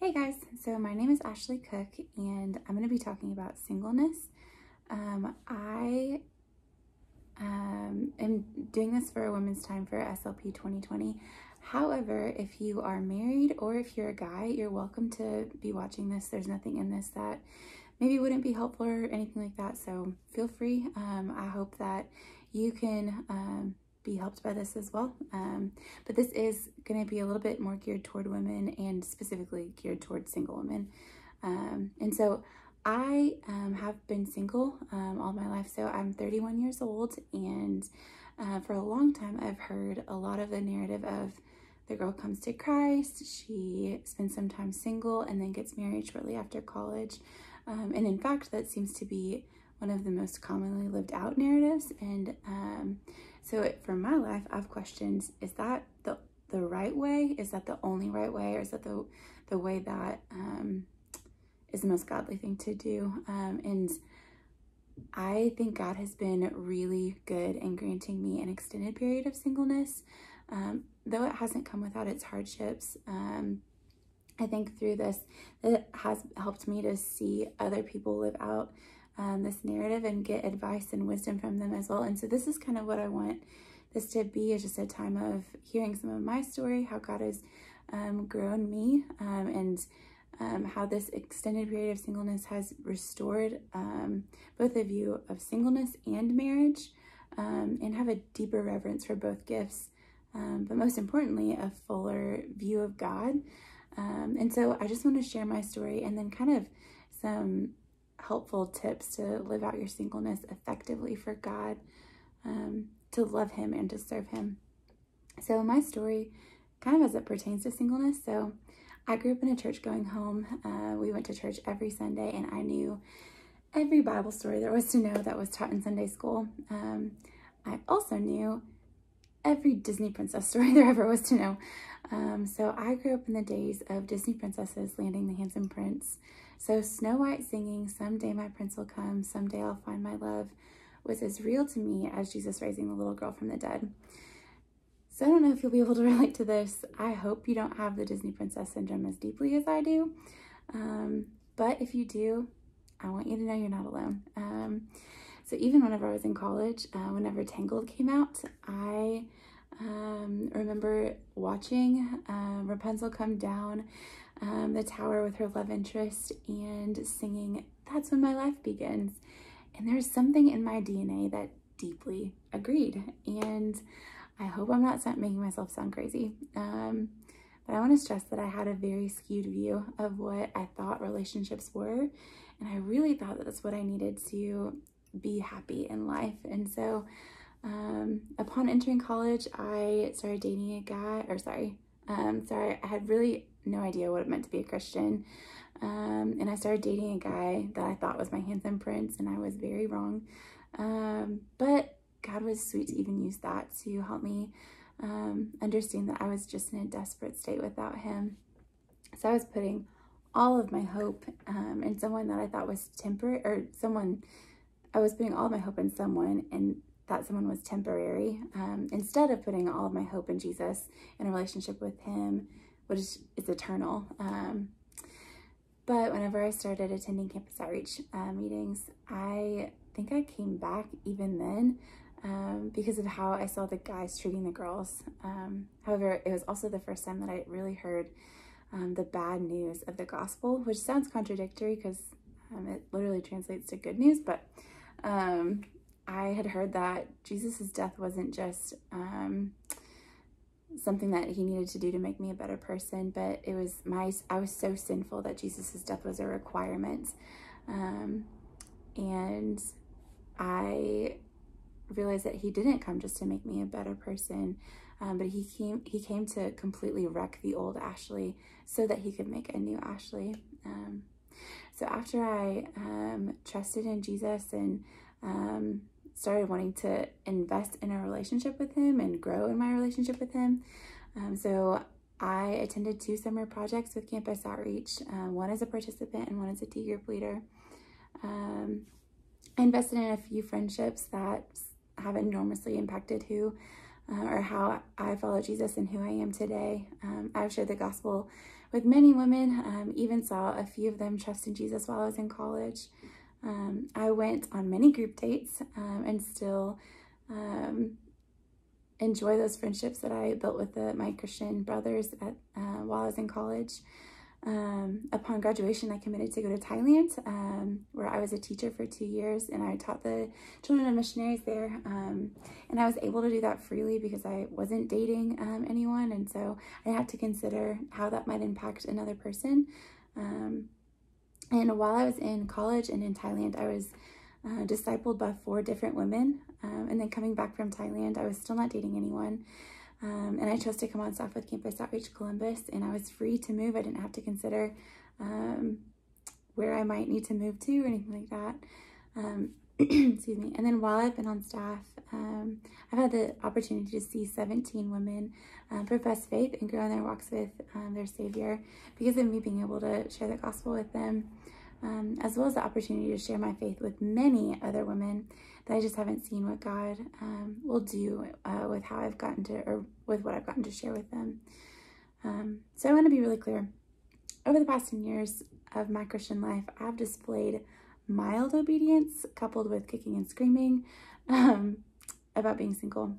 Hey guys, so my name is Ashley Cook and I'm going to be talking about singleness. Um, I um, am doing this for a Women's Time for SLP 2020. However, if you are married or if you're a guy, you're welcome to be watching this. There's nothing in this that maybe wouldn't be helpful or anything like that, so feel free. Um, I hope that you can um, be helped by this as well. Um, but this is going to be a little bit more geared toward women and specifically geared toward single women. Um, and so I um, have been single um, all my life. So I'm 31 years old and uh, for a long time I've heard a lot of the narrative of the girl comes to Christ, she spends some time single and then gets married shortly after college. Um, and in fact, that seems to be one of the most commonly lived out narratives. And um, so for my life, I've questioned, is that the, the right way? Is that the only right way? Or is that the, the way that um, is the most godly thing to do? Um, and I think God has been really good in granting me an extended period of singleness, um, though it hasn't come without its hardships. Um, I think through this, it has helped me to see other people live out um, this narrative and get advice and wisdom from them as well. And so this is kind of what I want this to be is just a time of hearing some of my story, how God has um, grown me um, and um, how this extended period of singleness has restored um, both of you of singleness and marriage um, and have a deeper reverence for both gifts. Um, but most importantly, a fuller view of God. and so I just want to share my story and then kind of some helpful tips to live out your singleness effectively for God, um, to love Him and to serve Him. So, my story, kind of as it pertains to singleness, so I grew up in a church going home. Uh, we went to church every Sunday, and I knew every Bible story there was to know that was taught in Sunday school. Um, I also knew every Disney princess story there ever was to know. Um, so I grew up in the days of Disney princesses landing the handsome prince. So Snow White singing, Someday my prince will come, someday I'll find my love, was as real to me as Jesus raising the little girl from the dead. So I don't know if you'll be able to relate to this. I hope you don't have the Disney princess syndrome as deeply as I do. Um, but if you do, I want you to know you're not alone. Um, so even whenever I was in college, uh, whenever Tangled came out, I um, remember watching uh, Rapunzel come down um, the tower with her love interest and singing, That's when my life begins. And there's something in my DNA that deeply agreed. And I hope I'm not making myself sound crazy. Um, but I want to stress that I had a very skewed view of what I thought relationships were. And I really thought that that's what I needed to be happy in life. And so um, upon entering college, I started dating a guy, or sorry, um, sorry, I had really no idea what it meant to be a Christian. Um, and I started dating a guy that I thought was my handsome prince, and I was very wrong. Um, but God was sweet to even use that to help me um, understand that I was just in a desperate state without him. So I was putting all of my hope um, in someone that I thought was temporary, or someone, I was putting all my hope in someone, and that someone was temporary, um, instead of putting all of my hope in Jesus in a relationship with him which is, is eternal. Um, but whenever I started attending campus outreach uh, meetings, I think I came back even then um, because of how I saw the guys treating the girls. Um, however, it was also the first time that I really heard um, the bad news of the gospel, which sounds contradictory because um, it literally translates to good news, but um, I had heard that Jesus's death wasn't just um, something that he needed to do to make me a better person, but it was my, I was so sinful that Jesus' death was a requirement. Um, and I realized that he didn't come just to make me a better person, um, but he came, he came to completely wreck the old Ashley so that he could make a new Ashley. Um, so after I um, trusted in Jesus and um, started wanting to invest in a relationship with him and grow in my relationship with him. Um, so I attended two summer projects with Campus Outreach, um, one as a participant and one as a D group leader. Um, I invested in a few friendships that have enormously impacted who uh, or how I follow Jesus and who I am today. Um, I've shared the gospel with many women, um, even saw a few of them trust in Jesus while I was in college. Um, I went on many group dates um, and still um, enjoy those friendships that I built with the, my Christian brothers at, uh, while I was in college. Um, upon graduation, I committed to go to Thailand, um, where I was a teacher for two years, and I taught the children of missionaries there. Um, and I was able to do that freely because I wasn't dating anyone, and so I had to consider how that might impact another person. Um, and while I was in college and in Thailand, I was uh, discipled by four different women. Um, and then coming back from Thailand, I was still not dating anyone. Um, and I chose to come on staff with Campus Outreach Columbus, and I was free to move. I didn't have to consider um, where I might need to move to or anything like that. Um, excuse me. And then while I've been on staff, um, I've had the opportunity to see 17 women um, profess faith and grow in their walks with um, their Savior because of me being able to share the gospel with them, as well as the opportunity to share my faith with many other women that I just haven't seen what God um, will do uh, with how I've gotten to, or with what I've gotten to share with them. Um, so I want to be really clear. Over the past 10 years of my Christian life, I've displayed mild obedience coupled with kicking and screaming um, about being single.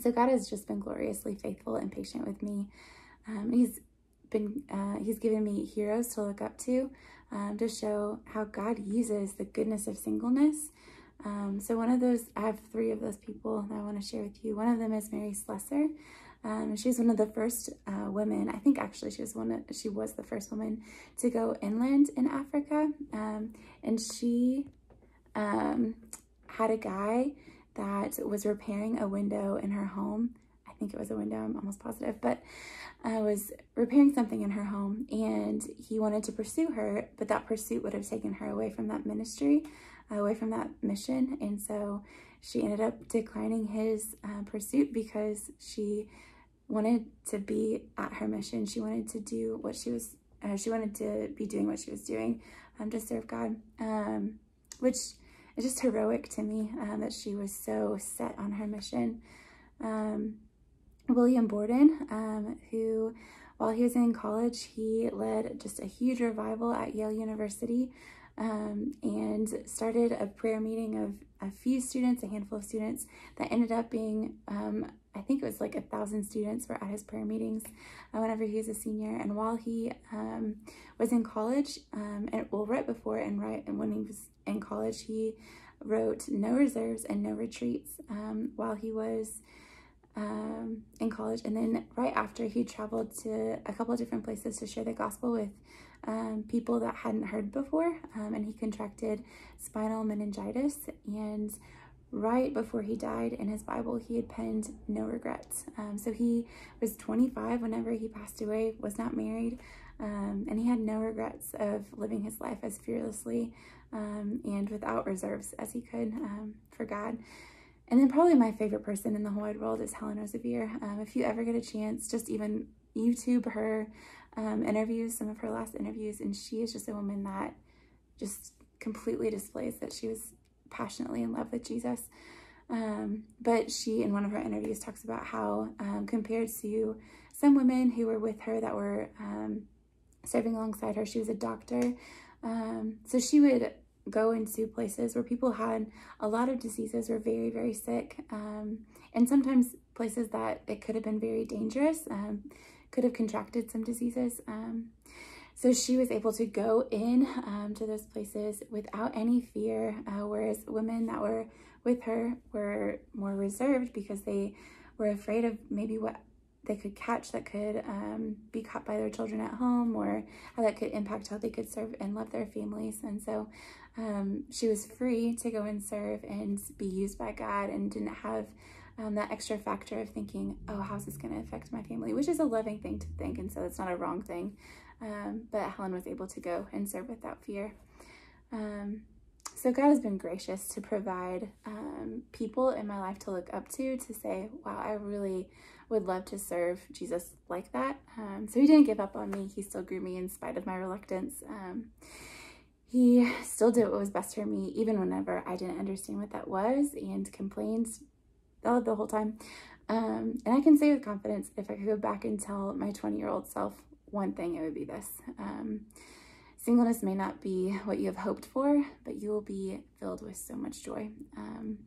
So God has just been gloriously faithful and patient with me. Um, he's been, uh, he's given me heroes to look up to, um, to show how God uses the goodness of singleness um, so one of those, I have three of those people that I want to share with you. One of them is Mary Slessor. Um, she's one of the first uh, women, I think actually she was one of, she was the first woman to go inland in Africa. Um, and she um, had a guy that was repairing a window in her home. I think it was a window, I'm almost positive, but I uh, was repairing something in her home and he wanted to pursue her, but that pursuit would have taken her away from that ministry away from that mission. And so she ended up declining his uh, pursuit because she wanted to be at her mission. She wanted to do what she was, uh, she wanted to be doing what she was doing um, to serve God, um, which is just heroic to me um, that she was so set on her mission. Um, William Borden, um, who while he was in college, he led just a huge revival at Yale University um, and started a prayer meeting of a few students, a handful of students, that ended up being, I think it was like a thousand students were at his prayer meetings uh, whenever he was a senior. And while he um, was in college, um, and well, right before and right and when he was in college, he wrote No Reserves and No Retreats um, while he was um, in college. And then right after, he traveled to a couple of different places to share the gospel with um, people that hadn't heard before, um, and he contracted spinal meningitis. And right before he died in his Bible, he had penned no regrets. Um, so he was 25 whenever he passed away, was not married, um, and he had no regrets of living his life as fearlessly um, and without reserves as he could um, for God. And then probably my favorite person in the whole wide world is Helen Roseveare. Um, if you ever get a chance, just even YouTube her um, interviews, some of her last interviews, and she is just a woman that just completely displays that she was passionately in love with Jesus. Um, but she, in one of her interviews, talks about how, um, compared to some women who were with her that were um, serving alongside her, she was a doctor. Um, so she would go into places where people had a lot of diseases, were very, very sick, um, and sometimes places that it could have been very dangerous could have contracted some diseases. So she was able to go in um, to those places without any fear, uh, whereas women that were with her were more reserved because they were afraid of maybe what they could catch that could um, be caught by their children at home or how that could impact how they could serve and love their families. And so um, she was free to go and serve and be used by God and didn't have um, that extra factor of thinking, oh, how's this going to affect my family? Which is a loving thing to think, and so it's not a wrong thing. Um, but Helen was able to go and serve without fear. Um, so God has been gracious to provide um, people in my life to look up to, to say, wow, I really would love to serve Jesus like that. Um, so he didn't give up on me. He still grew me in spite of my reluctance. Um, he still did what was best for me, even whenever I didn't understand what that was and complained the whole time. Um, and I can say with confidence, if I could go back and tell my 20 year old self one thing, it would be this. Um, singleness may not be what you have hoped for, but you will be filled with so much joy. Um,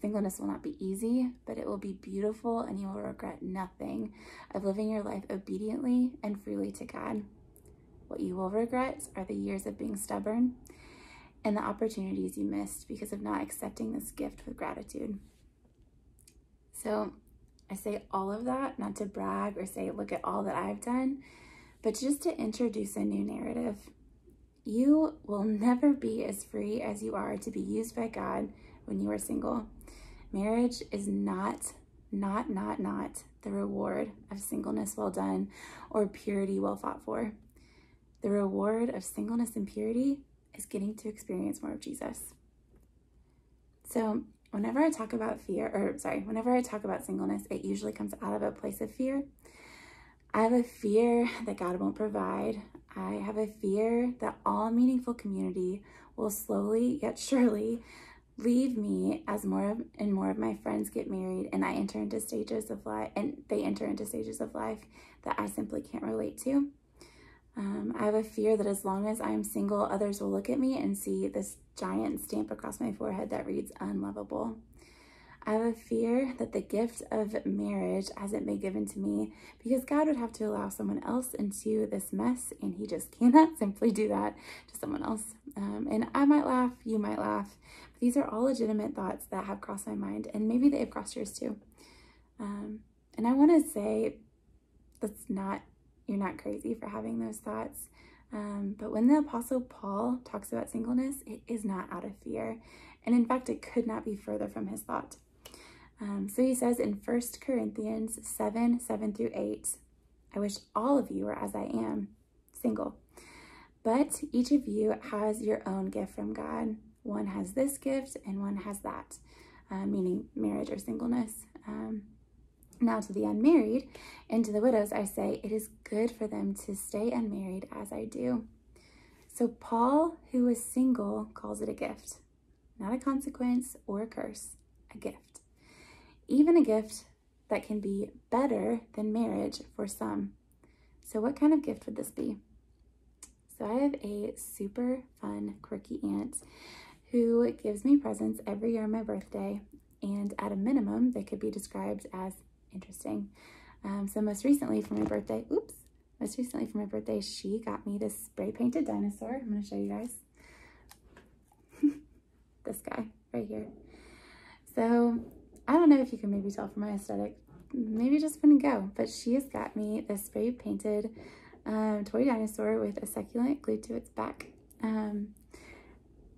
singleness will not be easy, but it will be beautiful and you will regret nothing of living your life obediently and freely to God. What you will regret are the years of being stubborn and the opportunities you missed because of not accepting this gift with gratitude. So I say all of that, not to brag or say, look at all that I've done, but just to introduce a new narrative. You will never be as free as you are to be used by God when you are single. Marriage is not, not, not, not the reward of singleness well done or purity well fought for. The reward of singleness and purity is getting to experience more of Jesus. So, whenever I talk about fear, or sorry, whenever I talk about singleness, it usually comes out of a place of fear. I have a fear that God won't provide. I have a fear that all meaningful community will slowly yet surely leave me as more and more of my friends get married and I enter into stages of life and they enter into stages of life that I simply can't relate to. Um, I have a fear that as long as I'm single, others will look at me and see this giant stamp across my forehead that reads unlovable. I have a fear that the gift of marriage hasn't been given to me because God would have to allow someone else into this mess and he just cannot simply do that to someone else. Um, and I might laugh, you might laugh. But these are all legitimate thoughts that have crossed my mind and maybe they have crossed yours too. Um, and I want to say that's not you're not crazy for having those thoughts. Um, but when the Apostle Paul talks about singleness, it is not out of fear. And in fact, it could not be further from his thought. Um, so he says in 1 Corinthians 7 7 through 8, I wish all of you were as I am, single. But each of you has your own gift from God. One has this gift and one has that, uh, meaning marriage or singleness. Um, now to the unmarried and to the widows, I say, it is good for them to stay unmarried as I do. So Paul, who is single, calls it a gift, not a consequence or a curse, a gift. Even a gift that can be better than marriage for some. So what kind of gift would this be? So I have a super fun, quirky aunt who gives me presents every year on my birthday. And at a minimum, they could be described as interesting. Um, so most recently for my birthday, oops, most recently for my birthday, she got me this spray painted dinosaur. I'm to show you guys. this guy right here. So I don't know if you can maybe tell from my aesthetic, maybe just wouldn't go, but she has got me this spray painted um, toy dinosaur with a succulent glued to its back. Um,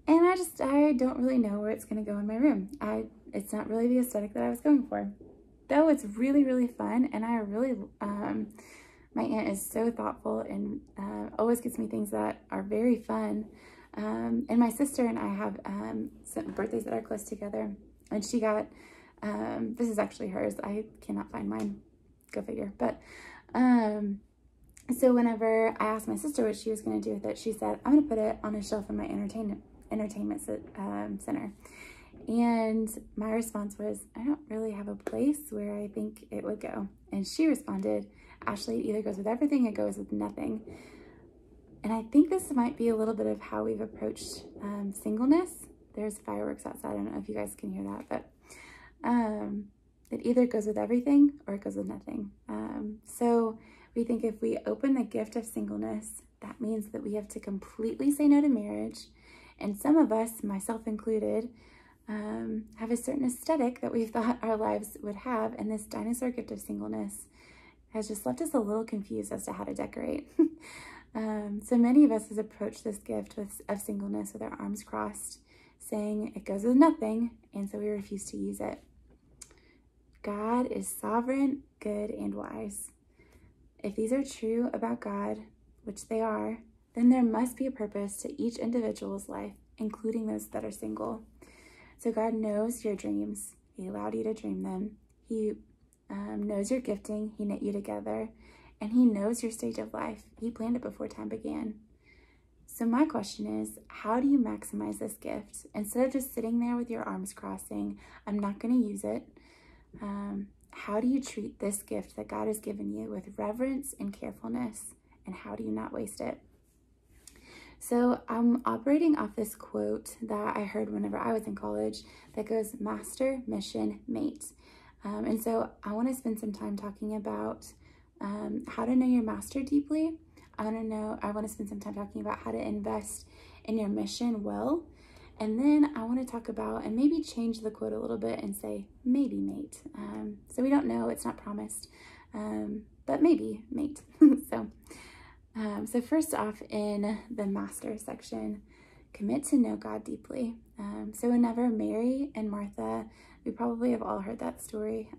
and I just, I don't really know where it's going to go in my room. I, it's not really the aesthetic that I was going for though it's really, really fun. And I really, um, my aunt is so thoughtful and uh, always gets me things that are very fun. Um, and my sister and I have um, some birthdays that are close together. And she got, um, this is actually hers. I cannot find mine. Go figure. But um, so whenever I asked my sister what she was going to do with it, she said, I'm going to put it on a shelf in my entertainment entertainment um, center. And my response was, I don't really have a place where I think it would go. And she responded, Ashley, it either goes with everything, it goes with nothing. And I think this might be a little bit of how we've approached um, singleness. There's fireworks outside. I don't know if you guys can hear that, but um, it either goes with everything or it goes with nothing. Um, so we think if we open the gift of singleness, that means that we have to completely say no to marriage. And some of us, myself included, um, have a certain aesthetic that we thought our lives would have. And this dinosaur gift of singleness has just left us a little confused as to how to decorate. um, so many of us has approached this gift with, of singleness with our arms crossed, saying it goes with nothing, and so we refuse to use it. God is sovereign, good, and wise. If these are true about God, which they are, then there must be a purpose to each individual's life, including those that are single. So God knows your dreams. He allowed you to dream them. He um, knows your gifting. He knit you together. And He knows your stage of life. He planned it before time began. So my question is, how do you maximize this gift? Instead of just sitting there with your arms crossing, I'm not going to use it. Um, how do you treat this gift that God has given you with reverence and carefulness? And how do you not waste it? So I'm operating off this quote that I heard whenever I was in college that goes master, mission, mate. Um, and so I want to spend some time talking about um, how to know your master deeply. I want to know, I want to spend some time talking about how to invest in your mission well. And then I want to talk about and maybe change the quote a little bit and say, maybe mate. Um, so we don't know, it's not promised, um, but maybe mate. so, um, so first off, in the master section, commit to know God deeply. Um, so whenever Mary and Martha, we probably have all heard that story.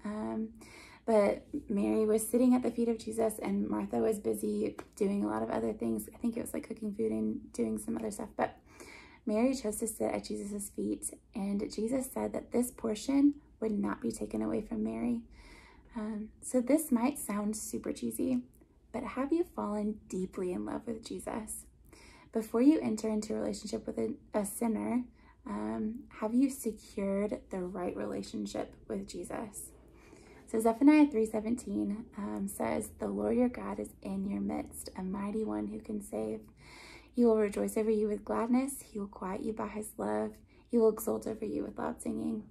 But Mary was sitting at the feet of Jesus and Martha was busy doing a lot of other things. I think it was like cooking food and doing some other stuff. But Mary chose to sit at Jesus' feet and Jesus said that this portion would not be taken away from Mary. Um, so this might sound super cheesy, but have you fallen deeply in love with Jesus? Before you enter into a relationship with a, a sinner, um, have you secured the right relationship with Jesus? So Zephaniah 3.17 um, says, The Lord your God is in your midst, a mighty one who can save. He will rejoice over you with gladness. He will quiet you by his love. He will exult over you with loud singing.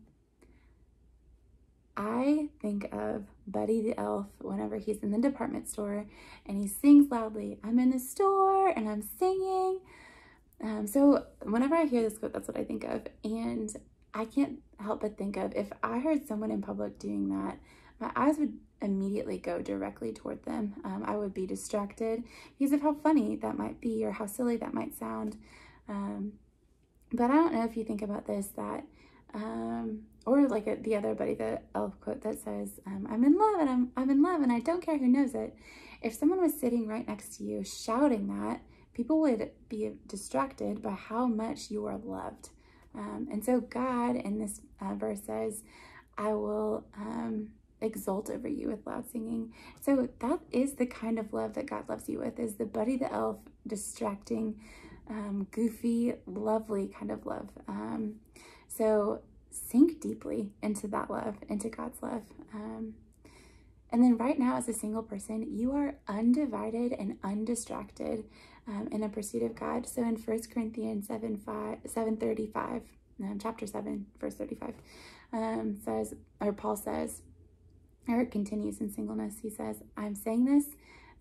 I think of Buddy the Elf whenever he's in the department store and he sings loudly, I'm in the store and I'm singing. Um, so whenever I hear this quote, that's what I think of. And I can't help but think of if I heard someone in public doing that, my eyes would immediately go directly toward them. Um, I would be distracted because of how funny that might be or how silly that might sound. Um, but I don't know if you think about this that um, or like the other buddy, the elf quote that says, um, I'm in love and I'm, I'm in love and I don't care who knows it. If someone was sitting right next to you shouting that, people would be distracted by how much you are loved. Um, and so God in this uh, verse says, I will um, exult over you with loud singing. So that is the kind of love that God loves you with, is the Buddy the Elf, distracting, um, goofy, lovely kind of love. Um, so sink deeply into that love, into God's love. Um, and then right now, as a single person, you are undivided and undistracted um, in a pursuit of God. So in 1 Corinthians 7, 5, 735, um, chapter 7, verse 35, um, says, or Paul says, or it continues in singleness, he says, I'm saying this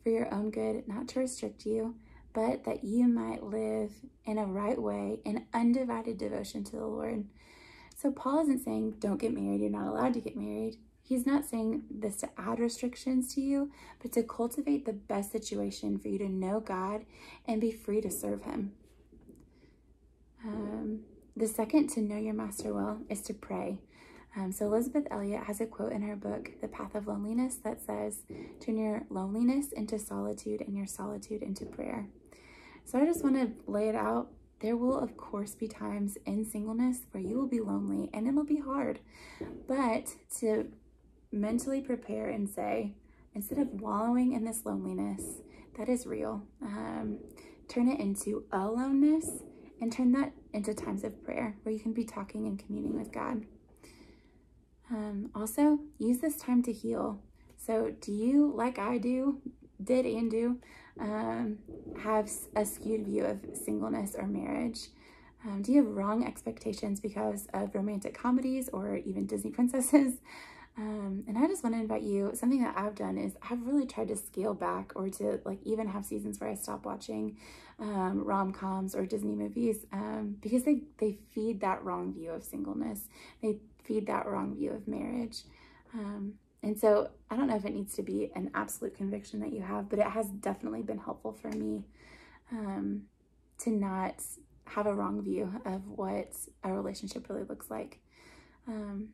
for your own good, not to restrict you, but that you might live in a right way in undivided devotion to the Lord. So Paul isn't saying don't get married, you're not allowed to get married. He's not saying this to add restrictions to you, but to cultivate the best situation for you to know God and be free to serve Him. Um, the second to know your master well is to pray. Um, so Elisabeth Elliot has a quote in her book, The Path of Loneliness, that says, turn your loneliness into solitude and your solitude into prayer. So I just want to lay it out there will, of course, be times in singleness where you will be lonely and it'll be hard. But to mentally prepare and say, instead of wallowing in this loneliness, that is real, um, turn it into aloneness and turn that into times of prayer where you can be talking and communing with God. Um, also, use this time to heal. So, do you, like I do, did and do, um, have a skewed view of singleness or marriage? Um, do you have wrong expectations because of romantic comedies or even Disney princesses? Um, and I just want to invite you, something that I've done is I've really tried to scale back or to like even have seasons where I stop watching um, rom-coms or Disney movies um, because they, they feed that wrong view of singleness. They feed that wrong view of marriage. Um, and so I don't know if it needs to be an absolute conviction that you have, but it has definitely been helpful for me um, to not have a wrong view of what a relationship really looks like. Um,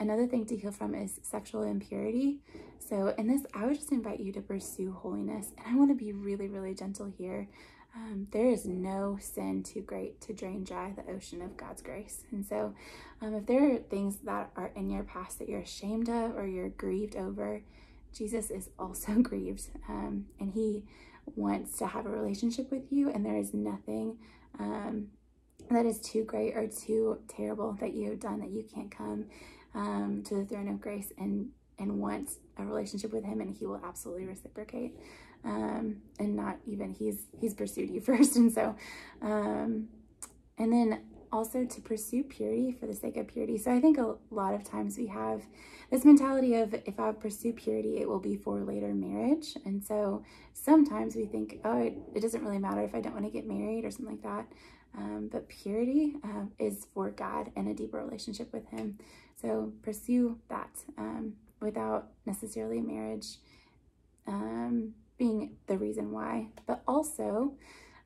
another thing to heal from is sexual impurity. So in this, I would just invite you to pursue holiness. And I want to be really, really gentle here. Um, there is no sin too great to drain dry the ocean of God's grace. And so, um, if there are things that are in your past that you're ashamed of or you're grieved over, Jesus is also grieved. Um, and he wants to have a relationship with you, and there is nothing um, that is too great or too terrible that you have done that you can't come um, to the throne of grace and and want a relationship with him and he will absolutely reciprocate um, and not even he's he's pursued you first. And so um, and then also to pursue purity for the sake of purity. So i think a lot of times we have this mentality of if i pursue purity it will be for later marriage. And so sometimes we think oh it, it doesn't really matter if i don't want to get married or something like that. Um, but purity uh, is for god and a deeper relationship with him. So pursue that um, without necessarily marriage um, being the reason why. But also,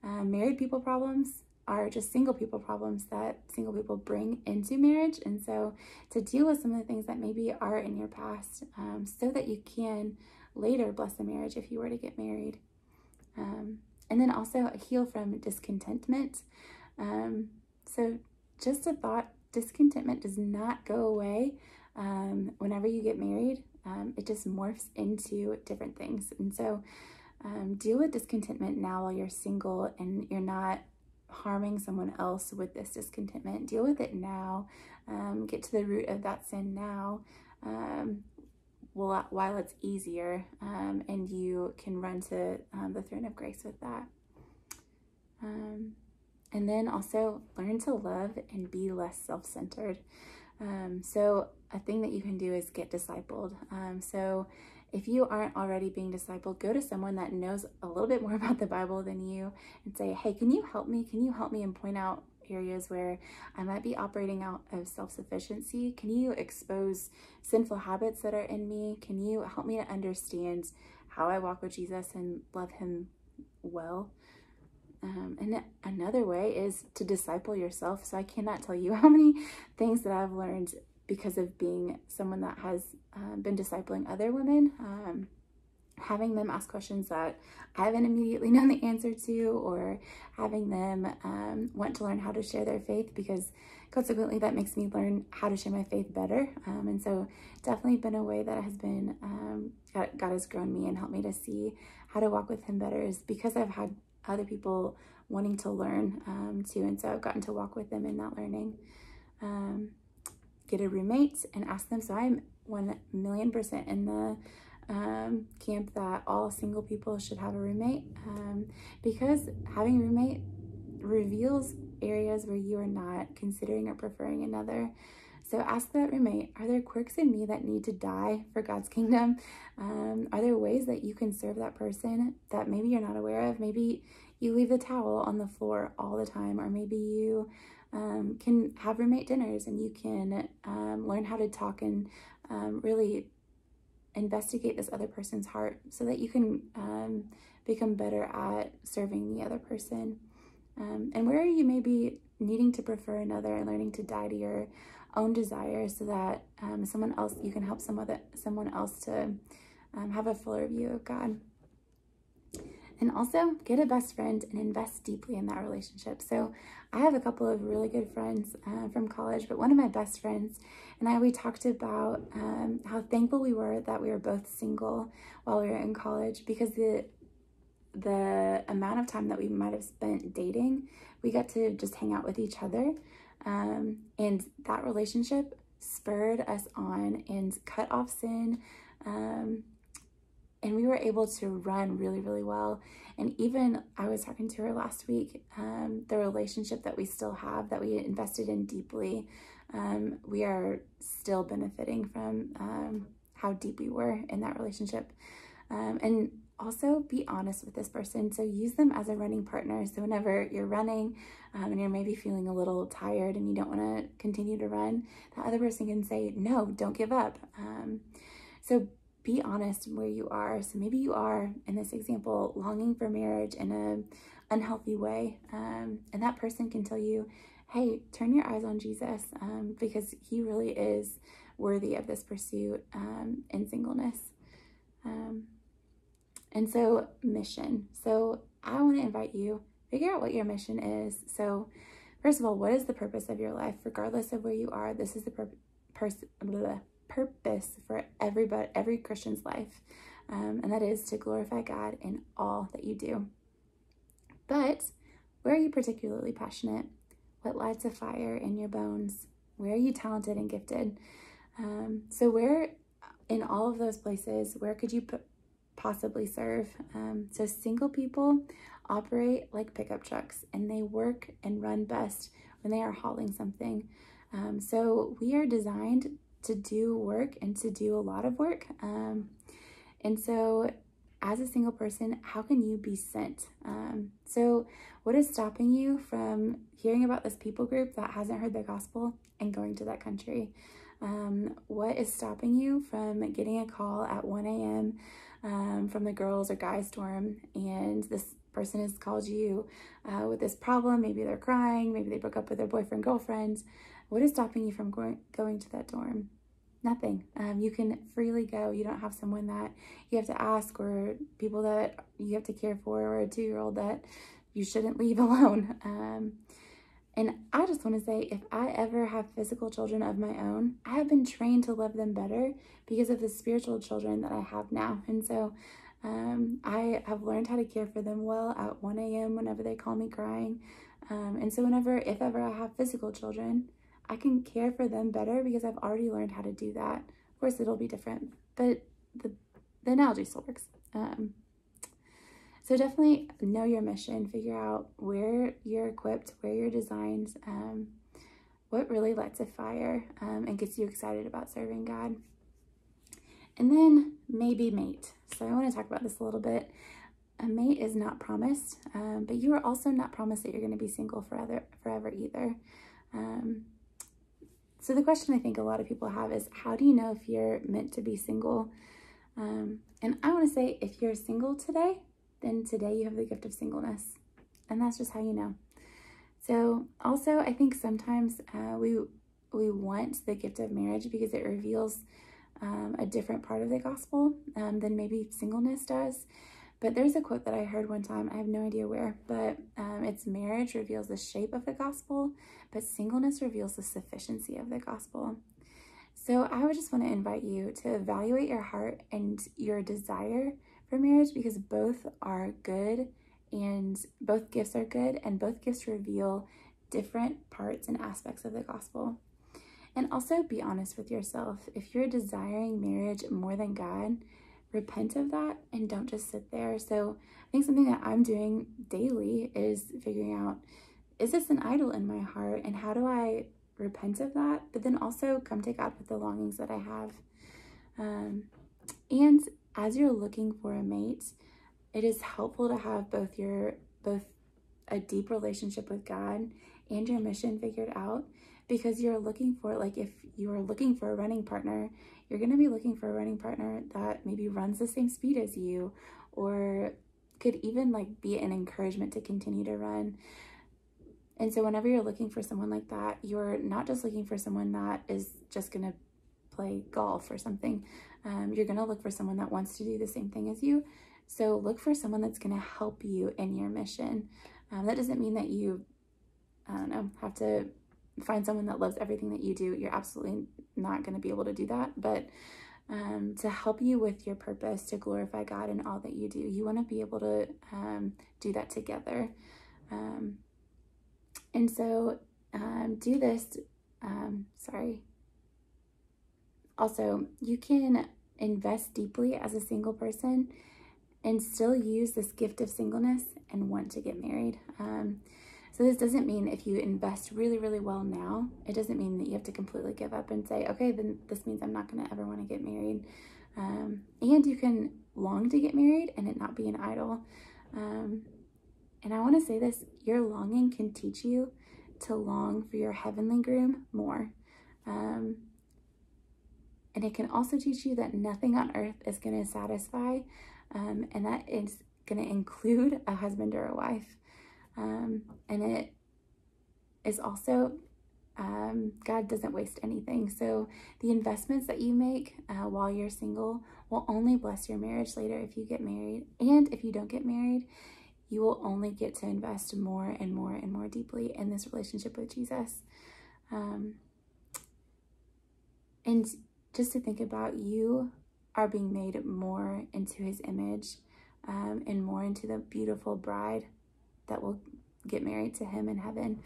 uh, married people problems are just single people problems that single people bring into marriage. And so, to deal with some of the things that maybe are in your past um, so that you can later bless a marriage if you were to get married. Um, and then also heal from discontentment. Um, so, just a thought discontentment does not go away um, whenever you get married. Um, it just morphs into different things. And so um, deal with discontentment now while you're single and you're not harming someone else with this discontentment. Deal with it now. Um, get to the root of that sin now um, while, it's easier um, and you can run to um, the throne of grace with that. And then also learn to love and be less self centered. Um, so, a thing that you can do is get discipled. Um, so, if you aren't already being discipled, go to someone that knows a little bit more about the Bible than you and say, Hey, can you help me? Can you help me and point out areas where I might be operating out of self sufficiency? Can you expose sinful habits that are in me? Can you help me to understand how I walk with Jesus and love Him well? Um, and another way is to disciple yourself. So I cannot tell you how many things that I've learned because of being someone that has uh, been discipling other women, um, having them ask questions that I haven't immediately known the answer to, or having them um, want to learn how to share their faith because consequently that makes me learn how to share my faith better. Um, and so, definitely been a way that has been um, God, God has grown me and helped me to see how to walk with Him better is because I've had other people wanting to learn um, too. And so I've gotten to walk with them in that learning. Get a roommate and ask them. So I'm 1 million percent in the um, camp that all single people should have a roommate um, because having a roommate reveals areas where you are not considering or preferring another. So ask that roommate, are there quirks in me that need to die for God's kingdom? Um, are there ways that you can serve that person that maybe you're not aware of? Maybe you leave the towel on the floor all the time, or maybe you um, can have roommate dinners and you can um, learn how to talk and um, really investigate this other person's heart so that you can um, become better at serving the other person. Um, and where you may be needing to prefer another and learning to die to your own desires so that um, someone else, you can help some other, someone else to have a fuller view of God. And also get a best friend and invest deeply in that relationship. So I have a couple of really good friends uh, from college, but one of my best friends and I, we talked about um, how thankful we were that we were both single while we were in college because the the amount of time that we might have spent dating, we got to just hang out with each other. Um, and that relationship spurred us on and cut off sin. Um, and we were able to run really, really well. And even I was talking to her last week, um, the relationship that we still have, that we invested in deeply, um, we are still benefiting from um, how deep we were in that relationship. Um, and also be honest with this person. So use them as a running partner. So whenever you're running um, and you're maybe feeling a little tired and you don't want to continue to run, the other person can say, no, don't give up. Um, so be honest where you are. So maybe you are, in this example, longing for marriage in an unhealthy way. Um, and that person can tell you, hey, turn your eyes on Jesus um, because he really is worthy of this pursuit um, in singleness. Um, and so, mission. So, I want to invite you figure out what your mission is. So, first of all, what is the purpose of your life, regardless of where you are? This is the pur- pers- purpose for everybody, every Christian's life, um, and that is to glorify God in all that you do. But where are you particularly passionate? What lights a fire in your bones? Where are you talented and gifted? Um, so, where in all of those places, where could you possibly serve? Um, so, single people operate like pickup trucks and they work and run best when they are hauling something. Um, so, we are designed to do work and to do a lot of work. Um, and so, as a single person, how can you be sent? Um, so, what is stopping you from hearing about this people group that hasn't heard the gospel and going to that country? Um, what is stopping you from getting a call at 1 a.m. Um, from the girls or guys dorm and this person has called you uh, with this problem? Maybe they're crying, maybe they broke up with their boyfriend, girlfriend. What is stopping you from going, going to that dorm? Nothing. Um, you can freely go. You don't have someone that you have to ask or people that you have to care for or a two year old that you shouldn't leave alone. Um, and I just want to say if I ever have physical children of my own, I have been trained to love them better because of the spiritual children that I have now. And so um, I have learned how to care for them well at 1 a.m. whenever they call me crying. Um, and so, whenever, if ever I have physical children, I can care for them better because I've already learned how to do that. Of course, it'll be different, but the, the analogy still works. Um, so definitely know your mission, figure out where you're equipped, where you're designed, um, what really lights a fire um, and gets you excited about serving God. And then maybe mate. So I want to talk about this a little bit. A mate is not promised, um, but you are also not promised that you're going to be single forever, forever either. Um, so the question I think a lot of people have is, how do you know if you're meant to be single? Um, and I want to say, if you're single today, then today you have the gift of singleness. And that's just how you know. So also, I think sometimes uh, we we want the gift of marriage because it reveals um, a different part of the gospel um, than maybe singleness does. But there's a quote that I heard one time, I have no idea where, but um, it's marriage reveals the shape of the gospel, but singleness reveals the sufficiency of the gospel. So I would just want to invite you to evaluate your heart and your desire for marriage because both are good and both gifts are good and both gifts reveal different parts and aspects of the gospel. And also be honest with yourself. If you're desiring marriage more than God, repent of that and don't just sit there. So I think something that I'm doing daily is figuring out is this an idol in my heart and how do I repent of that? But then also come to God with the longings that I have. Um, and as you're looking for a mate, it is helpful to have both your both a deep relationship with God and your mission figured out because you're looking for like if you're looking for a running partner, you're going to be looking for a running partner that maybe runs the same speed as you or could even like be an encouragement to continue to run. And so whenever you're looking for someone like that, you're not just looking for someone that is just going to play golf or something. Um, you're going to look for someone that wants to do the same thing as you. So look for someone that's going to help you in your mission. Um, that doesn't mean that you, I don't know, have to find someone that loves everything that you do. You're absolutely not going to be able to do that. But um, to help you with your purpose to glorify God in all that you do, you want to be able to um, do that together. Um, and so um, do this, um, sorry, also, you can invest deeply as a single person and still use this gift of singleness and want to get married. So this doesn't mean if you invest really, really well now, it doesn't mean that you have to completely give up and say, okay, then this means I'm not going to ever want to get married. Um, and you can long to get married and it not be an idol. Um, and I want to say this, your longing can teach you to long for your heavenly groom more. Um, and it can also teach you that nothing on earth is going to satisfy, um, and that is going to include a husband or a wife. Um, and it is also, um, God doesn't waste anything. So the investments that you make uh, while you're single will only bless your marriage later if you get married. And if you don't get married, you will only get to invest more and more and more deeply in this relationship with Jesus. Um, and just to think about you are being made more into his image um, and more into the beautiful bride that will get married to him in heaven.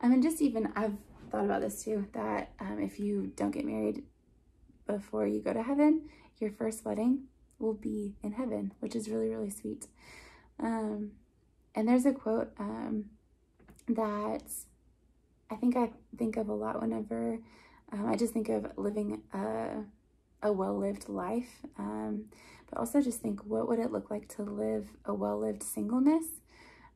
I mean, just even I've thought about this too that um, if you don't get married, before you go to heaven, your first wedding will be in heaven, which is really, really sweet. Um, and there's a quote um, that I think I think of a lot whenever um, I just think of living a, a well-lived life, um, but also just think what would it look like to live a well-lived singleness.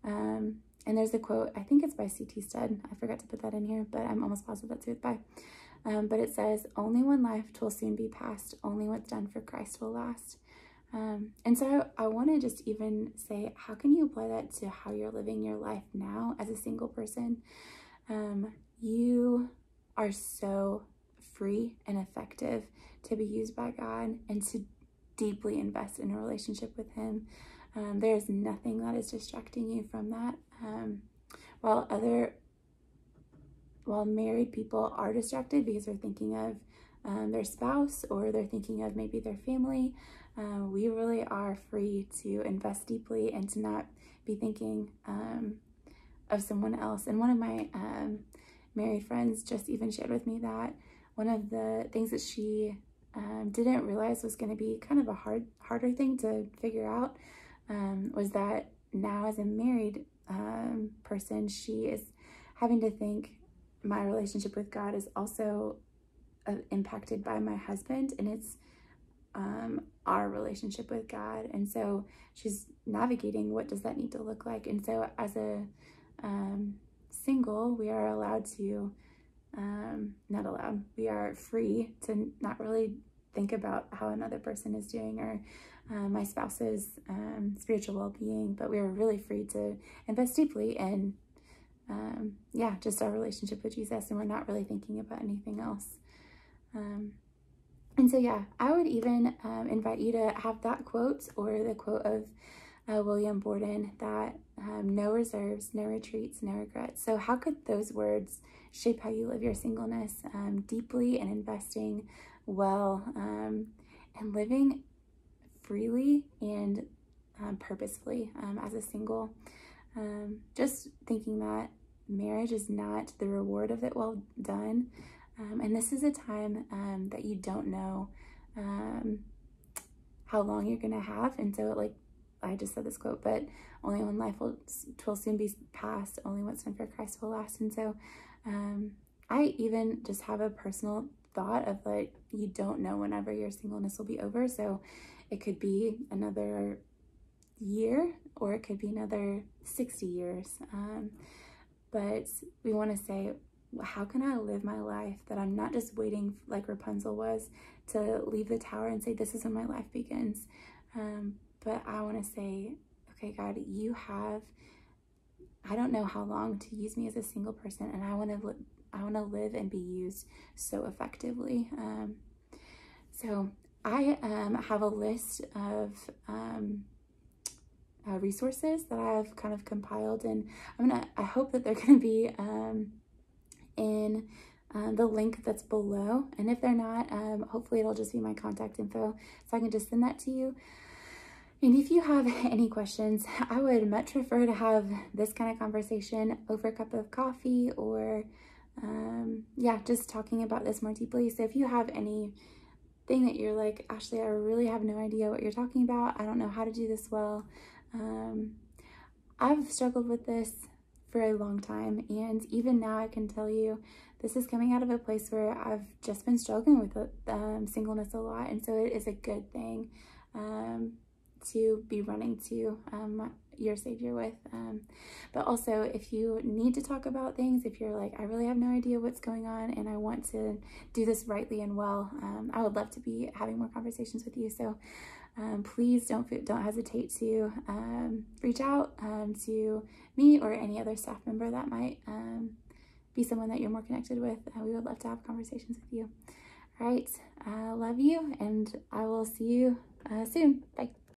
Um, and there's a quote, I think it's by C.T. Studd. I forgot to put that in here, but I'm almost positive that's who it's by. Um, but it says, only one life will soon be past. Only what's done for Christ will last. Um, and so I, I want to just even say, how can you apply that to how you're living your life now as a single person? Um, you are so free and effective to be used by God and to deeply invest in a relationship with Him. Um, there is nothing that is distracting you from that. Um, while other, while married people are distracted because they're thinking of um, their spouse or they're thinking of maybe their family, uh, we really are free to invest deeply and to not be thinking um, of someone else. And one of my um, married friends just even shared with me that one of the things that she um, didn't realize was going to be kind of a hard, harder thing to figure out um, was that now as a married um, person, she is having to think my relationship with God is also uh, impacted by my husband and it's um, our relationship with God. And so she's navigating what does that need to look like. And so as a um, single, we are allowed to, um, not allowed, we are free to not really think about how another person is doing or uh, my spouse's um, spiritual well-being, but we are really free to invest deeply in, um, yeah, just our relationship with Jesus, and we're not really thinking about anything else. Um, and so, yeah, I would even um, invite you to have that quote or the quote of uh, William Borden that um, no reserves, no retreats, no regrets. So, how could those words shape how you live your singleness um, deeply and investing well and living freely and um, purposefully um, as a single? Um, just thinking that marriage is not the reward of it well done. and this is a time that you don't know how long you're going to have. And so, like, I just said this quote, but only one life will, will soon be past, only what's done for Christ will last. And so um, I even just have a personal thought of like, you don't know whenever your singleness will be over. So it could be another year or it could be another 60 years. Um, but we want to say, how can I live my life that I'm not just waiting like Rapunzel was to leave the tower and say, this is when my life begins. Um, but I want to say, okay, God, you have, I don't know how long to use me as a single person, and I want to, I want to live and be used so effectively. Um, so I um, have a list of um, uh, resources that I've kind of compiled, and I'm gonna, I hope that they're gonna be um, in uh, the link that's below. And if they're not, um, hopefully it'll just be my contact info so I can just send that to you. And if you have any questions, I would much prefer to have this kind of conversation over a cup of coffee or, um, yeah, just talking about this more deeply. So if you have any thing that you're like, Ashley, I really have no idea what you're talking about. I don't know how to do this well. Um, I've struggled with this for a long time. And even now I can tell you this is coming out of a place where I've just been struggling with um, singleness a lot. And so it is a good thing. Um, to be running to um, your Savior with. Um, but also, if you need to talk about things, if you're like, I really have no idea what's going on and I want to do this rightly and well, um, I would love to be having more conversations with you. So um, please don't don't hesitate to um, reach out um, to me or any other staff member that might be someone that you're more connected with. Uh, we would love to have conversations with you. All right, I love you, and I will see you uh, soon. Bye.